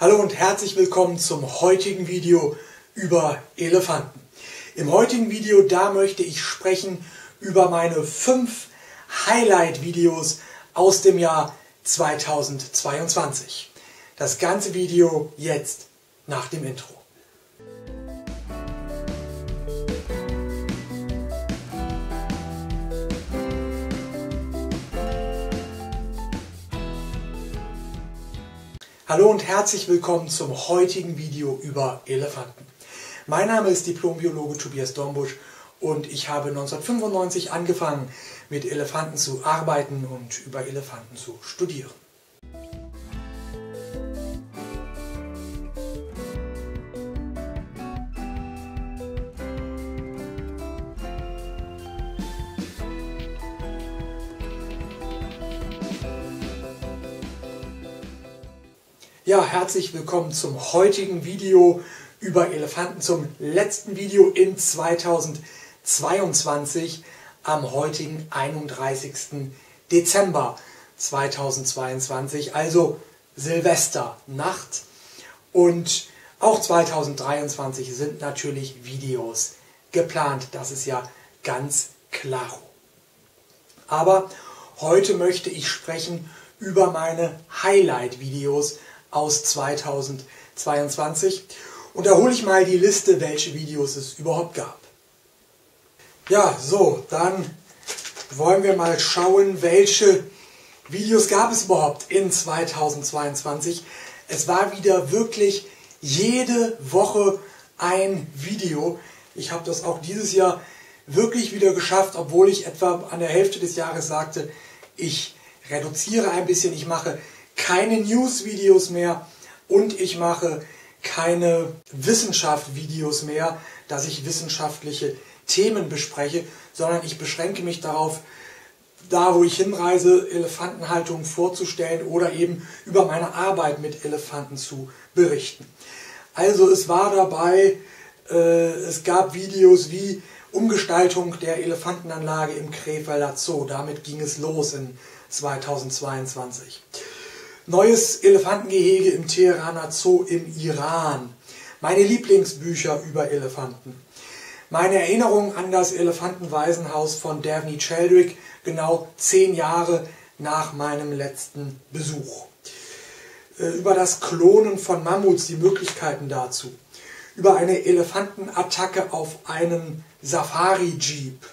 Hallo und herzlich willkommen zum heutigen Video über Elefanten. Im heutigen Video, da möchte ich sprechen über meine fünf Highlight-Videos aus dem Jahr 2022. Das ganze Video jetzt nach dem Intro. Hallo und herzlich willkommen zum heutigen Video über Elefanten. Mein Name ist Diplombiologe Tobias Dornbusch und ich habe 1995 angefangen mit Elefanten zu arbeiten und über Elefanten zu studieren. Ja, herzlich willkommen zum heutigen Video über Elefanten, zum letzten Video in 2022 am heutigen 31. Dezember 2022, also Silvesternacht. Und auch 2023 sind natürlich Videos geplant, das ist ja ganz klar. Aber heute möchte ich sprechen über meine Highlight-Videos aus 2022. Und da hole ich mal die Liste, welche Videos es überhaupt gab. Ja, so, dann wollen wir mal schauen, welche Videos gab es überhaupt in 2022. Es war wieder wirklich jede Woche ein Video. Ich habe das auch dieses Jahr wirklich wieder geschafft, obwohl ich etwa an der Hälfte des Jahres sagte, ich reduziere ein bisschen, ich mache keine News-Videos mehr und ich mache keine Wissenschaft-Videos mehr, dass ich wissenschaftliche Themen bespreche, sondern ich beschränke mich darauf, da wo ich hinreise, Elefantenhaltung vorzustellen oder eben über meine Arbeit mit Elefanten zu berichten. Also es war dabei, äh, es gab Videos wie Umgestaltung der Elefantenanlage im Krefelder Zoo. Damit ging es los in 2022. Neues Elefantengehege im Teheraner Zoo im Iran. Meine Lieblingsbücher über Elefanten. Meine Erinnerung an das Elefantenwaisenhaus von Davney Cheldrick, genau zehn Jahre nach meinem letzten Besuch. Äh, über das Klonen von Mammuts, die Möglichkeiten dazu. Über eine Elefantenattacke auf einen Safari-Jeep.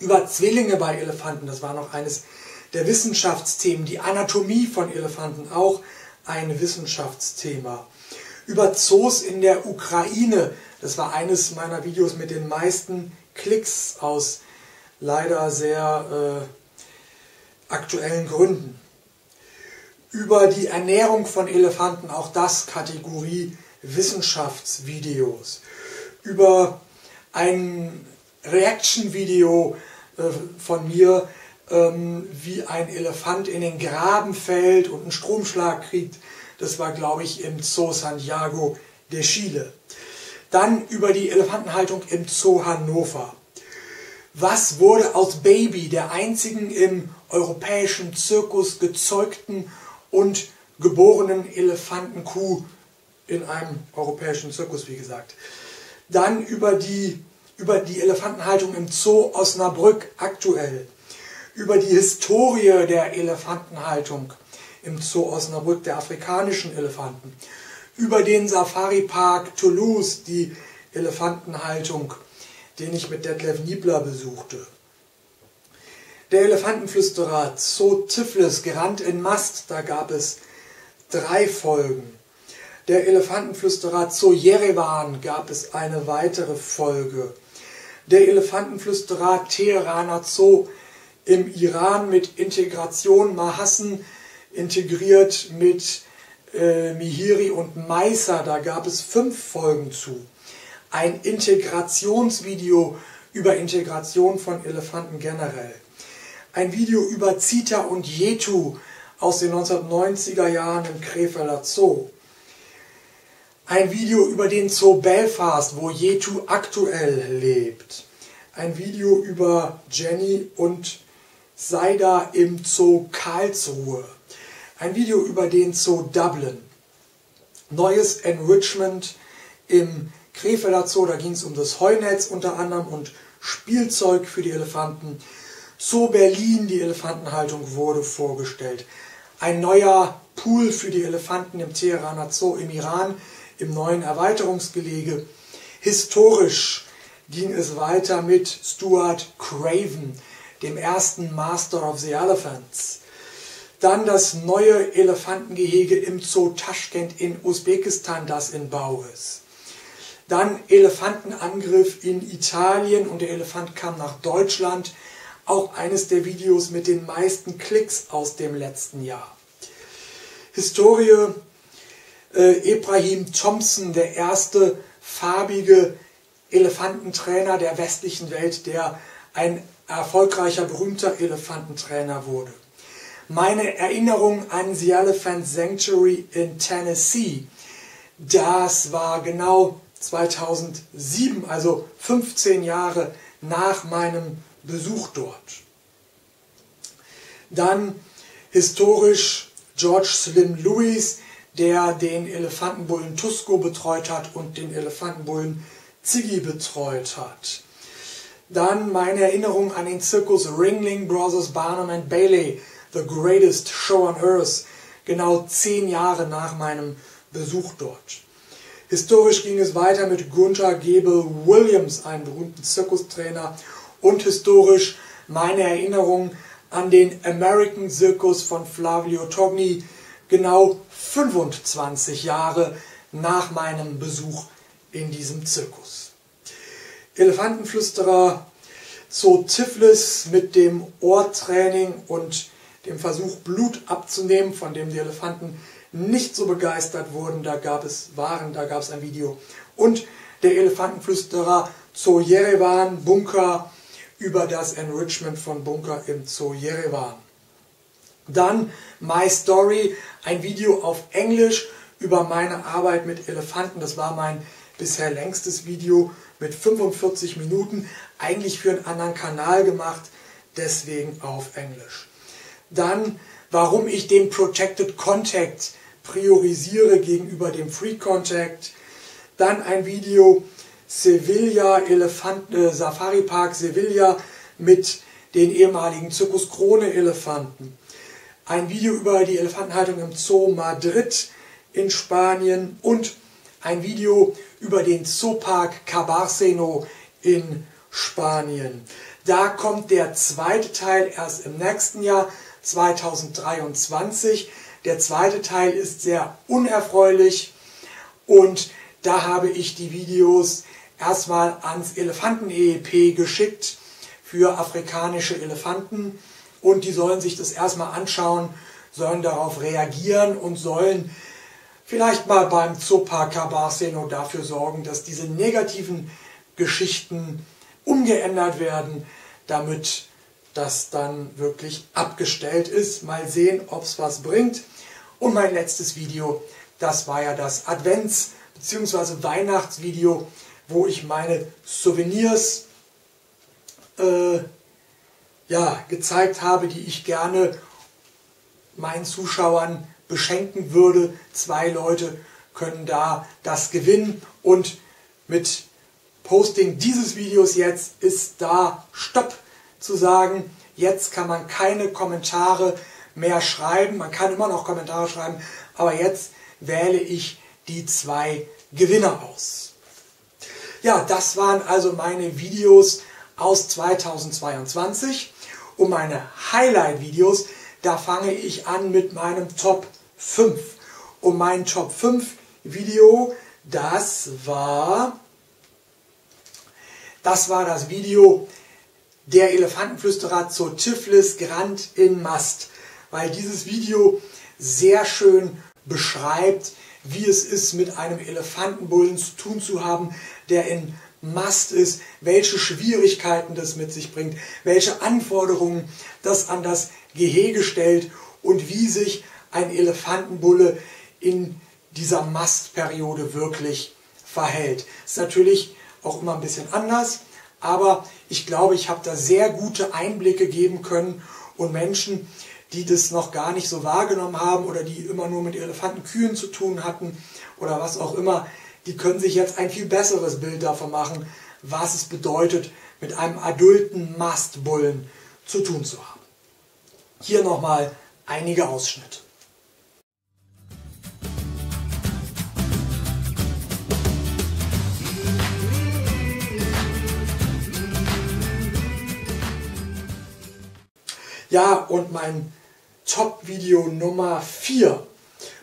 Über Zwillinge bei Elefanten, das war noch eines der Wissenschaftsthemen, die Anatomie von Elefanten auch ein Wissenschaftsthema. Über Zoos in der Ukraine, das war eines meiner Videos mit den meisten Klicks aus leider sehr äh, aktuellen Gründen. Über die Ernährung von Elefanten, auch das Kategorie Wissenschaftsvideos. Über ein Reaction-Video äh, von mir, ähm, wie ein Elefant in den Graben fällt und einen Stromschlag kriegt. Das war, glaube ich, im Zoo Santiago de Chile. Dann über die Elefantenhaltung im Zoo Hannover. Was wurde aus Baby, der einzigen im europäischen Zirkus gezeugten und geborenen Elefantenkuh in einem europäischen Zirkus, wie gesagt. Dann über die, über die Elefantenhaltung im Zoo Osnabrück aktuell über die Historie der Elefantenhaltung im Zoo Osnabrück, der afrikanischen Elefanten, über den Safari Park Toulouse, die Elefantenhaltung, den ich mit Detlef Niebler besuchte. Der Elefantenflüsterer Zoo Tiflis, gerannt in Mast, da gab es drei Folgen. Der Elefantenflüsterer Zoo Jerewan gab es eine weitere Folge. Der Elefantenflüsterer Teheraner Zoo im Iran mit Integration Mahassen integriert mit äh, Mihiri und Meiser. Da gab es fünf Folgen zu. Ein Integrationsvideo über Integration von Elefanten generell. Ein Video über Zita und Jetu aus den 1990er Jahren im Krefelder Zoo. Ein Video über den Zoo Belfast, wo Jetu aktuell lebt. Ein Video über Jenny und sei da im Zoo Karlsruhe. Ein Video über den Zoo Dublin. neues Enrichment im Krefelder Zoo, da ging es um das Heunetz unter anderem und Spielzeug für die Elefanten. Zoo Berlin, die Elefantenhaltung wurde vorgestellt. Ein neuer Pool für die Elefanten im Teheraner Zoo im Iran, im neuen Erweiterungsgelege. Historisch ging es weiter mit Stuart Craven, dem ersten Master of the Elephants. Dann das neue Elefantengehege im Zoo Taschkent in Usbekistan, das in Bau ist. Dann Elefantenangriff in Italien und der Elefant kam nach Deutschland. Auch eines der Videos mit den meisten Klicks aus dem letzten Jahr. Historie äh, Ibrahim Thompson, der erste farbige Elefantentrainer der westlichen Welt, der ein erfolgreicher, berühmter Elefantentrainer wurde. Meine Erinnerung an The Elephant Sanctuary in Tennessee, das war genau 2007, also 15 Jahre nach meinem Besuch dort. Dann historisch George Slim Lewis, der den Elefantenbullen Tusco betreut hat und den Elefantenbullen Ziggy betreut hat. Dann meine Erinnerung an den Zirkus Ringling Brothers Barnum and Bailey, The Greatest Show on Earth, genau zehn Jahre nach meinem Besuch dort. Historisch ging es weiter mit Gunther Gebel Williams, einem berühmten Zirkustrainer, und historisch meine Erinnerung an den American Circus von Flavio Togni, genau 25 Jahre nach meinem Besuch in diesem Zirkus. Elefantenflüsterer Zoo Tiflis mit dem Ohrtraining und dem Versuch, Blut abzunehmen, von dem die Elefanten nicht so begeistert wurden. Da gab es waren, da gab es ein Video. Und der Elefantenflüsterer Zoo Yerevan Bunker über das Enrichment von Bunker im Zoo Yerevan. Dann My Story, ein Video auf Englisch über meine Arbeit mit Elefanten. Das war mein bisher längstes Video mit 45 Minuten, eigentlich für einen anderen Kanal gemacht, deswegen auf Englisch. Dann, warum ich den Protected Contact priorisiere gegenüber dem Free Contact. Dann ein Video Sevilla Elefant, äh, Safari Park Sevilla mit den ehemaligen Zirkus Krone Elefanten. Ein Video über die Elefantenhaltung im Zoo Madrid in Spanien und ein Video über den Zoopark Cabarceno in Spanien. Da kommt der zweite Teil erst im nächsten Jahr 2023. Der zweite Teil ist sehr unerfreulich und da habe ich die Videos erstmal ans Elefanten-EEP geschickt für afrikanische Elefanten und die sollen sich das erstmal anschauen, sollen darauf reagieren und sollen vielleicht mal beim Zoopark Cabaseno dafür sorgen, dass diese negativen Geschichten umgeändert werden, damit das dann wirklich abgestellt ist. Mal sehen, ob es was bringt. Und mein letztes Video, das war ja das Advents- bzw. Weihnachtsvideo, wo ich meine Souvenirs äh, ja, gezeigt habe, die ich gerne meinen Zuschauern beschenken würde. Zwei Leute können da das gewinnen und mit Posting dieses Videos jetzt ist da Stopp zu sagen, jetzt kann man keine Kommentare mehr schreiben. Man kann immer noch Kommentare schreiben, aber jetzt wähle ich die zwei Gewinner aus. Ja, das waren also meine Videos aus 2022 und meine Highlight-Videos. Da fange ich an mit meinem Top 5. Und mein Top 5 Video, das war, das war das Video der Elefantenflüsterer zur Tiflis Grand in Mast weil dieses Video sehr schön beschreibt, wie es ist, mit einem Elefantenbullen zu tun zu haben, der in Mast ist, welche Schwierigkeiten das mit sich bringt, welche Anforderungen das an das Gehege stellt und wie sich ein Elefantenbulle in dieser Mastperiode wirklich verhält. Ist natürlich auch immer ein bisschen anders, aber ich glaube, ich habe da sehr gute Einblicke geben können und Menschen, die das noch gar nicht so wahrgenommen haben oder die immer nur mit Elefantenkühen zu tun hatten oder was auch immer, die können sich jetzt ein viel besseres Bild davon machen, was es bedeutet, mit einem adulten Mastbullen zu tun zu haben. Hier nochmal einige Ausschnitte. Ja, und mein Top-Video Nummer 4,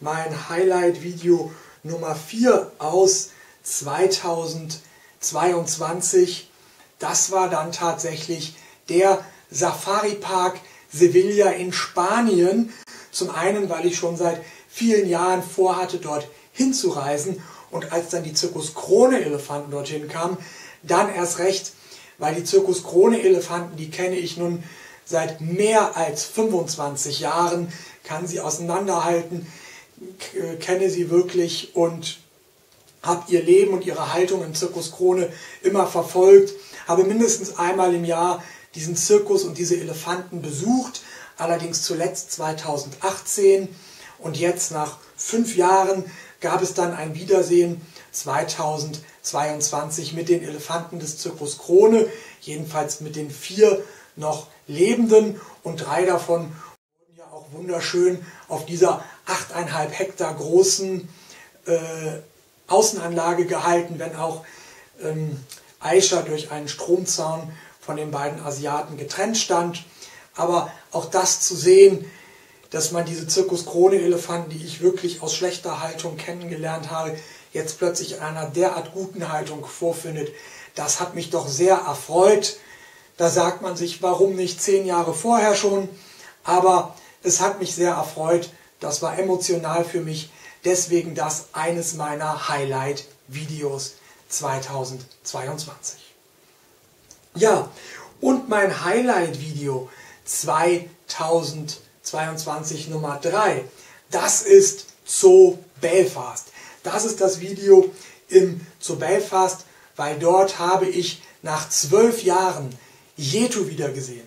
mein Highlight-Video Nummer 4 aus 2022, das war dann tatsächlich der Safari Park Sevilla in Spanien. Zum einen, weil ich schon seit vielen Jahren vorhatte, dort hinzureisen und als dann die Zirkus Krone Elefanten dorthin kamen, dann erst recht, weil die Zirkus Krone Elefanten, die kenne ich nun seit mehr als 25 Jahren, kann sie auseinanderhalten, kenne sie wirklich und habe ihr Leben und ihre Haltung im Zirkus Krone immer verfolgt, habe mindestens einmal im Jahr diesen Zirkus und diese Elefanten besucht, allerdings zuletzt 2018 und jetzt nach fünf Jahren gab es dann ein Wiedersehen 2022 mit den Elefanten des Zirkus Krone, jedenfalls mit den vier noch Lebenden und drei davon wurden ja auch wunderschön auf dieser 8,5 Hektar großen äh, Außenanlage gehalten, wenn auch ähm, Aisha durch einen Stromzaun von den beiden Asiaten getrennt stand. Aber auch das zu sehen, dass man diese Zirkus-Krone-Elefanten, die ich wirklich aus schlechter Haltung kennengelernt habe, jetzt plötzlich in einer derart guten Haltung vorfindet, das hat mich doch sehr erfreut. Da sagt man sich, warum nicht zehn Jahre vorher schon? Aber es hat mich sehr erfreut. Das war emotional für mich. Deswegen das eines meiner Highlight-Videos 2022. Ja, und mein Highlight-Video 2022 Nummer 3, das ist Zoo Belfast. Das ist das Video im Zoo Belfast, weil dort habe ich nach zwölf Jahren Jetu wiedergesehen.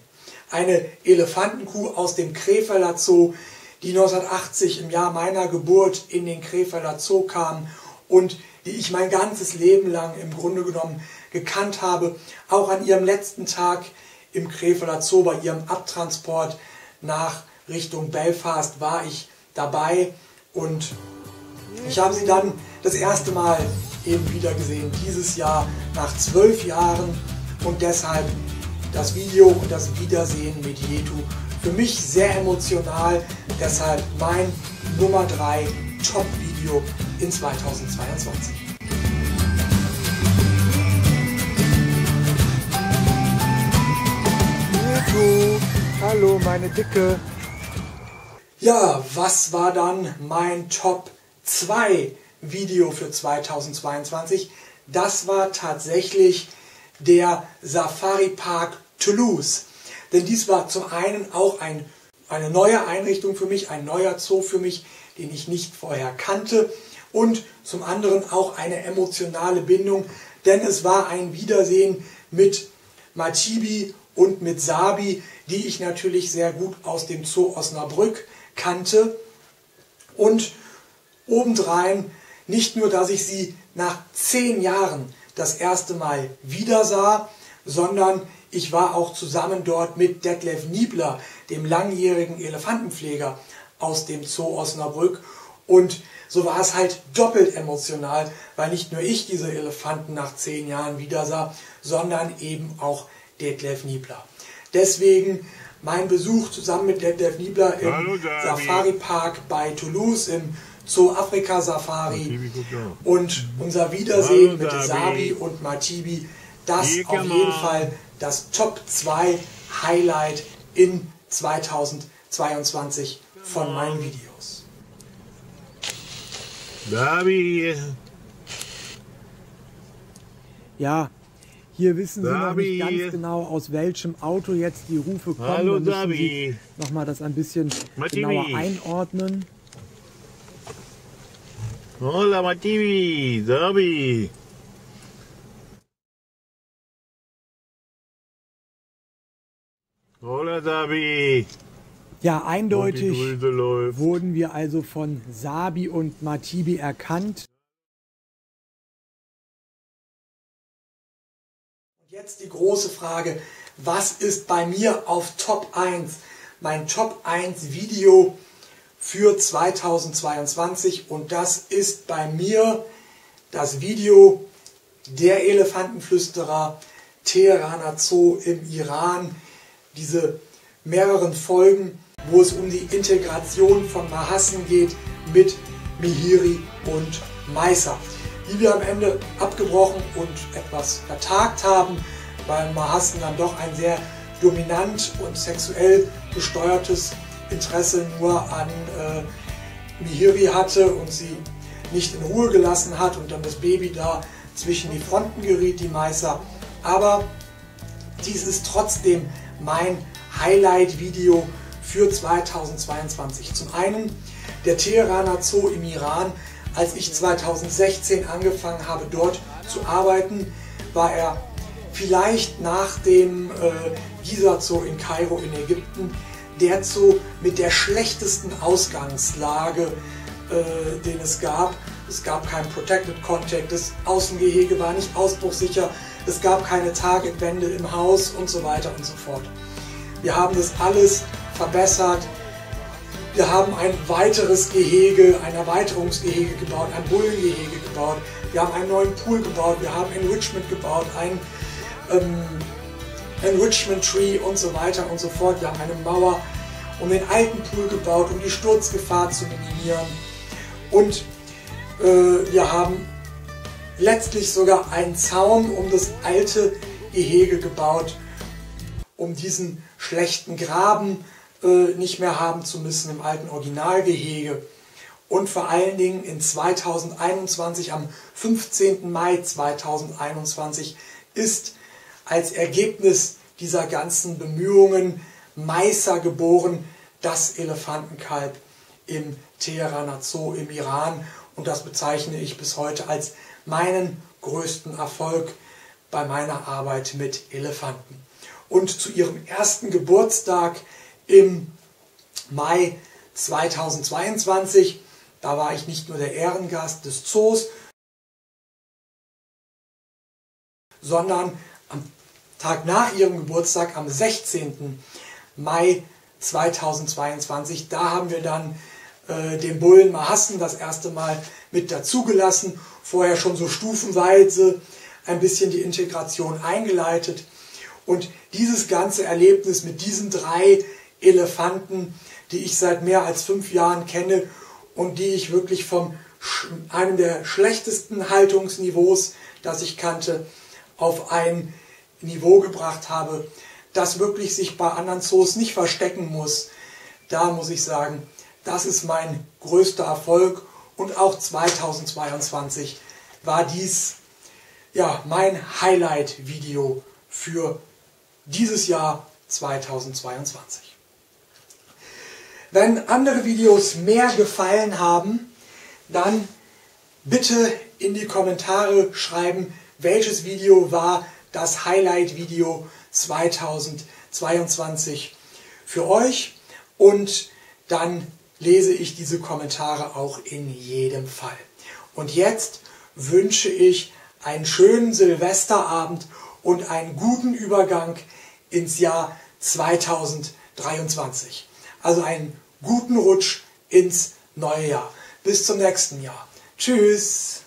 Eine Elefantenkuh aus dem Krefelder Zoo, die 1980 im Jahr meiner Geburt in den Krefelder Zoo kam und die ich mein ganzes Leben lang im Grunde genommen gekannt habe. Auch an ihrem letzten Tag im Krefelder Zoo bei ihrem Abtransport nach Richtung Belfast war ich dabei und ich habe sie dann das erste Mal eben wieder gesehen, dieses Jahr nach zwölf Jahren und deshalb das Video und das Wiedersehen mit Jetu für mich sehr emotional. Deshalb mein Nummer 3 Top-Video in 2022. Jetu, hallo meine Dicke. Ja, was war dann mein Top 2 Video für 2022? Das war tatsächlich der Safari Park Toulouse. Denn dies war zum einen auch ein, eine neue Einrichtung für mich, ein neuer Zoo für mich, den ich nicht vorher kannte. Und zum anderen auch eine emotionale Bindung, denn es war ein Wiedersehen mit Machibi und mit Sabi, die ich natürlich sehr gut aus dem Zoo Osnabrück kannte. Und obendrein nicht nur, dass ich sie nach zehn Jahren das erste Mal wieder sah, sondern ich war auch zusammen dort mit Detlef Niebler, dem langjährigen Elefantenpfleger aus dem Zoo Osnabrück. Und so war es halt doppelt emotional, weil nicht nur ich diese Elefanten nach zehn Jahren wieder sah, sondern eben auch Detlef Niebler. Deswegen mein Besuch zusammen mit Detlef Niebler im Safari Park bei Toulouse im Zoo Afrika Safari und unser Wiedersehen mit Sabi und Matibi, das auf jeden Fall das Top 2 Highlight in 2022 von meinen Videos. Dabi. Ja, hier wissen Sie noch nicht Dabi. ganz genau, aus welchem Auto jetzt die Rufe kommen. Hallo, da müssen Dabi. Sie nochmal das ein bisschen Matibi. genauer einordnen. Hola Mativi, Dabi. Hola Dabi. Ja, eindeutig wurden wir also von Sabi und Matibi erkannt. Und jetzt die große Frage, was ist bei mir auf Top 1? Mein Top 1 Video für 2022 und das ist bei mir das Video der Elefantenflüsterer Teheraner Zoo im Iran. Diese mehreren Folgen, wo es um die Integration von Mahassen geht mit Mihiri und Meiser, die wir am Ende abgebrochen und etwas vertagt haben, weil Mahassen dann doch ein sehr dominant und sexuell gesteuertes Interesse nur an äh, Mihiri hatte und sie nicht in Ruhe gelassen hat und dann das Baby da zwischen die Fronten geriet, die Meißer. Aber dies ist trotzdem mein Highlight-Video für 2022. Zum einen der Teheraner Zoo im Iran. Als ich 2016 angefangen habe, dort zu arbeiten, war er vielleicht nach dem äh, Giza Zoo in Kairo in Ägypten der Zoo mit der schlechtesten Ausgangslage, äh, den es gab. Es gab keinen Protected Contact, das Außengehege war nicht ausbruchsicher, es gab keine Targetwände im Haus und so weiter und so fort. Wir haben das alles verbessert. Wir haben ein weiteres Gehege, ein Erweiterungsgehege gebaut, ein Bullengehege gebaut. Wir haben einen neuen Pool gebaut, wir haben Enrichment gebaut, ein ähm, Enrichment Tree und so weiter und so fort. Wir haben eine Mauer um den alten Pool gebaut, um die Sturzgefahr zu minimieren. Und äh, wir haben letztlich sogar einen Zaun um das alte Gehege gebaut, um diesen schlechten Graben äh, nicht mehr haben zu müssen im alten Originalgehege. Und vor allen Dingen in 2021, am 15. Mai 2021, ist als Ergebnis dieser ganzen Bemühungen Meißer geboren, das Elefantenkalb im Teheraner Zoo im Iran. Und das bezeichne ich bis heute als meinen größten Erfolg bei meiner Arbeit mit Elefanten. Und zu ihrem ersten Geburtstag im Mai 2022, da war ich nicht nur der Ehrengast des Zoos, sondern am Tag nach ihrem Geburtstag, am 16. Mai 2022, da haben wir dann äh, den Bullen Mahassen das erste Mal mit dazugelassen, vorher schon so stufenweise ein bisschen die Integration eingeleitet. Und dieses ganze Erlebnis mit diesen drei Elefanten, die ich seit mehr als fünf Jahren kenne und die ich wirklich von einem der schlechtesten Haltungsniveaus, das ich kannte, auf ein Niveau gebracht habe, das wirklich sich bei anderen Zoos nicht verstecken muss. Da muss ich sagen, das ist mein größter Erfolg und auch 2022 war dies ja mein Highlight-Video für dieses Jahr 2022. Wenn andere Videos mehr gefallen haben, dann bitte in die Kommentare schreiben, welches Video war das Highlight-Video 2022 für euch und dann lese ich diese Kommentare auch in jedem Fall. Und jetzt wünsche ich einen schönen Silvesterabend und einen guten Übergang ins Jahr 2023. Also einen guten Rutsch ins neue Jahr. Bis zum nächsten Jahr. Tschüss.